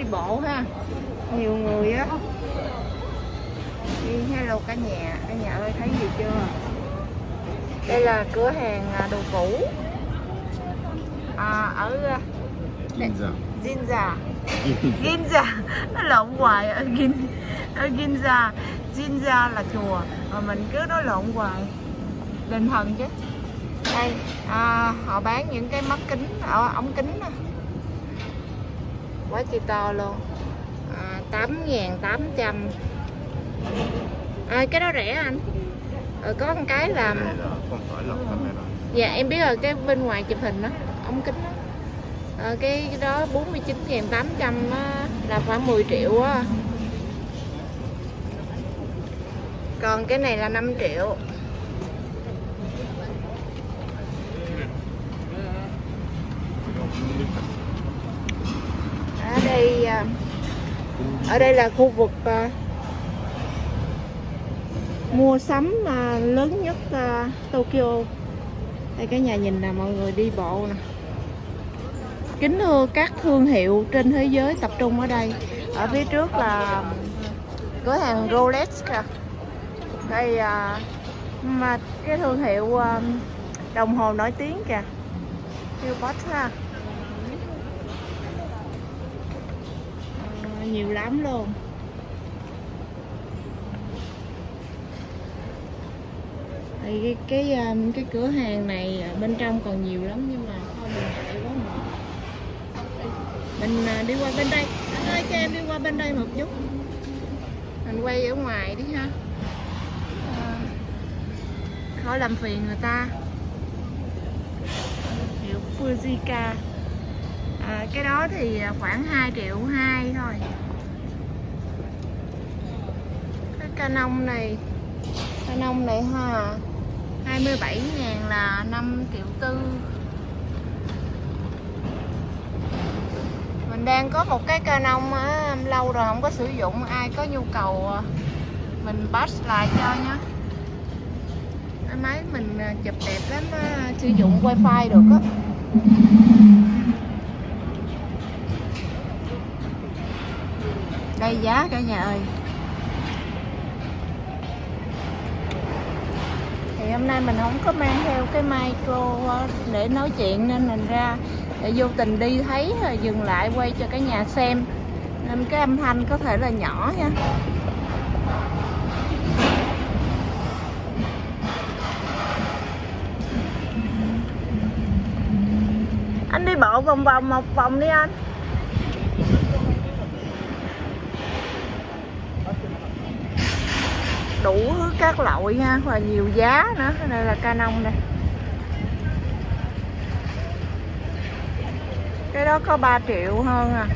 đi bộ ha. Nhiều người á. Đi hello cả nhà. Cả nhà ơi thấy gì chưa? Đây là cửa hàng à, đồ cũ. À, ở à, Ginza. Ginza Ginza nó lộn hoài ở Gin ở Ginza Ginza là chùa mà mình cứ nói lộn hoài. Đền thần chứ. Đây à, họ bán những cái mắt kính ở ống kính quá chi to luôn. À, 8.800 à, cái đó rẻ anh. Ờ, có một cái là Cái này là không phải là camera. dạ em biết rồi cái bên ngoài chụp hình đó ống kính đó. Ờ, cái đó 49.800 á, là khoảng 10 triệu á. Còn cái này là 5 triệu ở đây à, ở đây là khu vực à, mua sắm à, lớn nhất à, Tokyo. Đây cái nhà nhìn nè mọi người đi bộ nè. Kính thưa các thương hiệu trên thế giới tập trung ở đây. Ở phía trước là cửa hàng Rolex kìa. Đây à, mà cái thương hiệu à, đồng hồ nổi tiếng kìa. Philbot ha. Nhiều lắm luôn. Thì cái cái um, cái cửa hàng này à, bên trong còn nhiều lắm nhưng mà thôi mình ngại quá mà mình đi qua bên đây. Anh ơi cho em đi qua bên đây một chút. Mình quay ở ngoài đi ha. À, khỏi làm phiền người ta. Hiệu Fujika à, cái đó thì khoảng 2 triệu 2 thôi. Cái Canon này Canon này ha 27 ngàn là 5 triệu tư. Mình đang có một cái Canon á, lâu rồi không có sử dụng Ai có nhu cầu à, mình pass lại cho nhé Cái máy mình à, chụp đẹp lắm sử dụng wifi được á. Đây, giá cả nhà ơi. Thì hôm nay mình không có mang theo cái micro để nói chuyện nên mình ra để vô tình đi thấy rồi dừng lại quay cho cả nhà xem. Nên cái âm thanh có thể là nhỏ nha. Anh đi bộ vòng vòng, một vòng đi anh. Đủ các loại ha, và nhiều giá nữa đây là Canon đây cái đó có 3 triệu hơn à.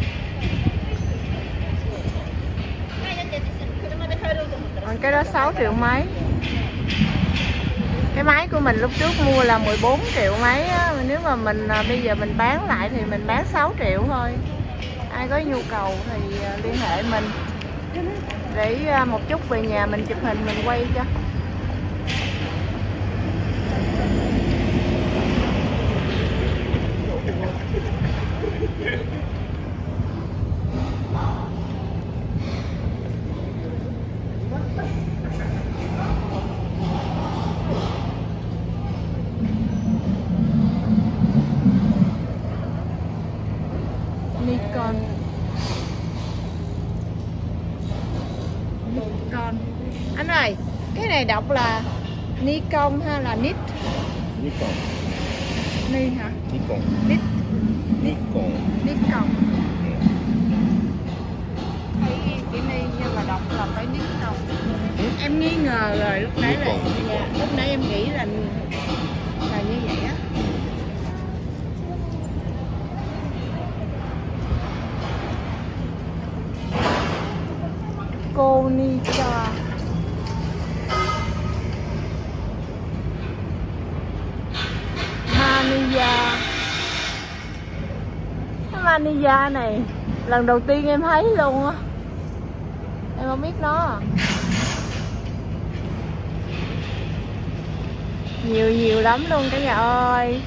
Còn cái đó 6 triệu mấy. Cái máy của mình lúc trước mua là 14 triệu mấy á nếu mà mình à, bây giờ mình bán lại thì mình bán 6 triệu thôi. Ai có nhu cầu thì à, liên hệ mình để à, một chút về nhà mình chụp hình mình quay cho Nikon Nikon anh ơi cái này đọc là Nikon hay là Nit? Nikon. Ni hả? Nikon. Nit. Nikon. Nikon. Thấy chữ Ni nhưng mà đọc là phải Nikon. Em nghi ngờ rồi lúc nãy là dạ, lúc nãy em nghĩ là là như vậy á. Konica Mania Cái này, lần đầu tiên em thấy luôn á. Em không biết nó. À. nhiều nhiều lắm luôn cả nhà ơi.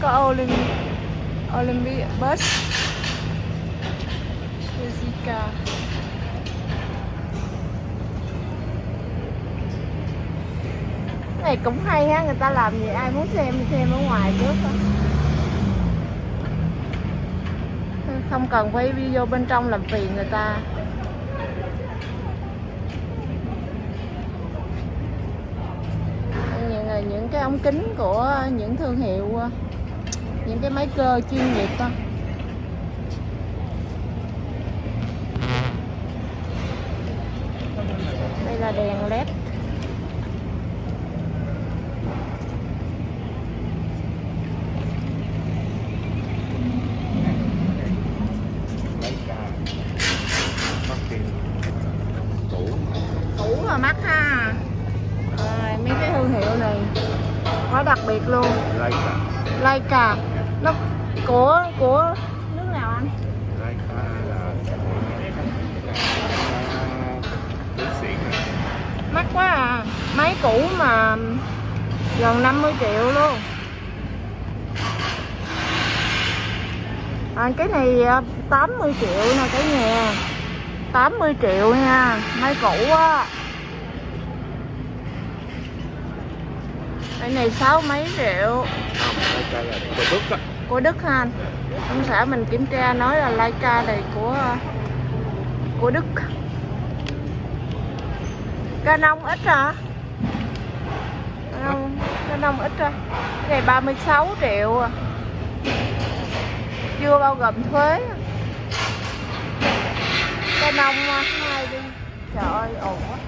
Có Olymp Olympic bus Jessica này cũng hay ha, người ta làm gì, ai muốn xem thì xem ở ngoài trước thôi không cần quay video bên trong làm phiền người ta. Những, những cái ống kính của những thương hiệu những cái máy cơ chuyên nghiệp đó đây là đèn led lấy ca mắc tiền cũ cũ mà mắc ha. À, mấy cái thương hiệu này quá đặc biệt luôn. Ca Leica. Nó của của nước nào anh? Lấy ca là mắc quá à. Máy cũ mà gần 50 triệu luôn. À, cái này à, 80 triệu nè cả nhà. 80 triệu nha. Máy cũ á cái này sáu mấy triệu. Ca của Đức của Đức ha. Ông xã mình kiểm tra nói là Leica này của của Đức. Canon ít hả? Canon, Canon ít rồi cái này 36 triệu à. Chưa bao gồm thuế. Canon à, hai đi. Trời ơi ồn quá.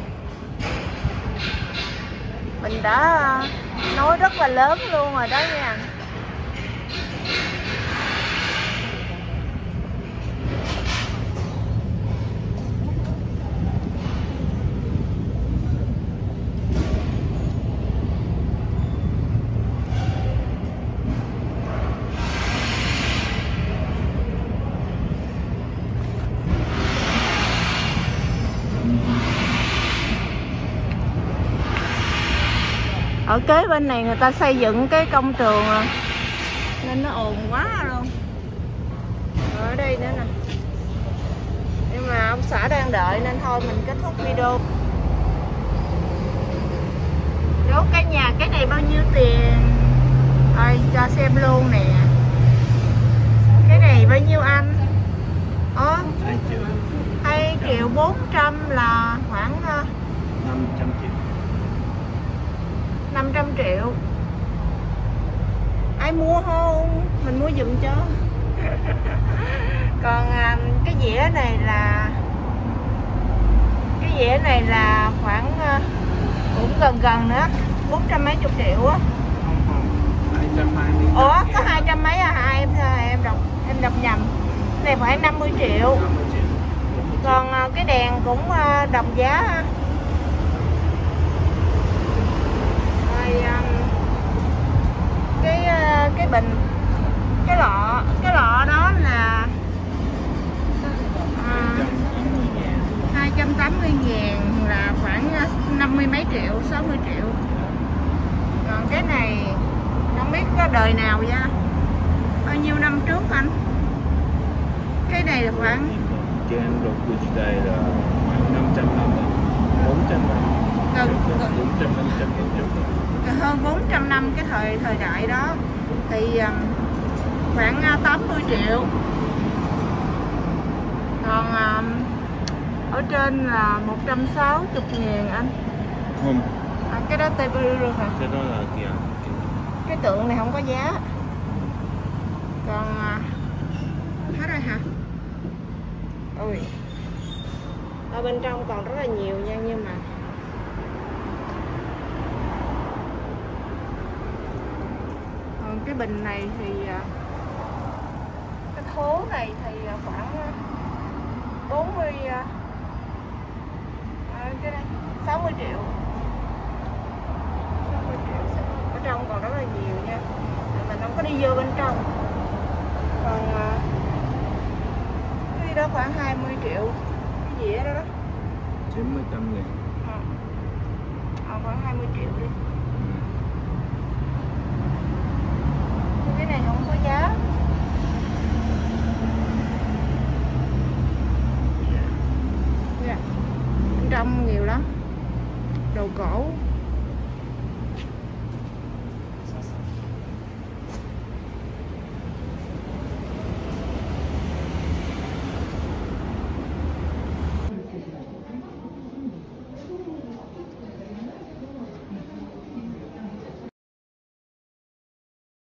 Mình đã à, nói rất là lớn luôn rồi đó nha. Ở kế bên này người ta xây dựng cái công trường à nên nó ồn quá luôn ở đây nữa nè. Nhưng mà ông xã đang đợi nên thôi mình kết thúc video. Đố cả nhà cái này bao nhiêu tiền? Rồi cho xem luôn nè. Cái này bao nhiêu anh? Ồ, hai triệu. 2 triệu 400 là khoảng ờ, năm trăm triệu 500 triệu. Ai mua không? Mình mua giùm cho. Còn à, cái dĩa này là cái dĩa này là khoảng à, cũng gần gần nữa bốn trăm mấy chục triệu á. Ủa có hai trăm mấy à? Hai em em đọc em đọc nhầm. Cái này phải 50 triệu. Năm mươi triệu. Còn à, cái đèn cũng à, đồng giá rồi à, cái à, cái bình cái lọ cái lọ đó là à, 280 ngàn là khoảng à, 50 mấy triệu 60 triệu. Còn cái này không biết có đời nào ra bao nhiêu năm trước anh? Cái này là khoảng trên độ của đây là khoảng năm trăm năm bốn trăm năm gần, gần. bốn trăm năm trăm trăm hơn 400 năm cái thời thời đại đó thì um, khoảng uh, 80 triệu. Còn um, ở trên là 160 ngàn anh. Không. À, cái đó rồi hả? Cái đó là kìa cái tượng này không có giá. Còn à, hết rồi hả? Ôi. Ở bên trong còn rất là nhiều nha nhưng mà cái bình này thì à, cái thố này thì à, khoảng à, 40 à, à, cái này 60 triệu. 60 triệu ở trong còn rất là nhiều nha. Mình không có đi vô bên trong. Còn à, cái đó khoảng 20 triệu cái dĩa đó đó. Chín mươi trăm nghìn. Ờ. Ờ, khoảng 20 triệu đi cái này không có giá. Dạ. Yeah. trong nhiều lắm. Đồ cổ.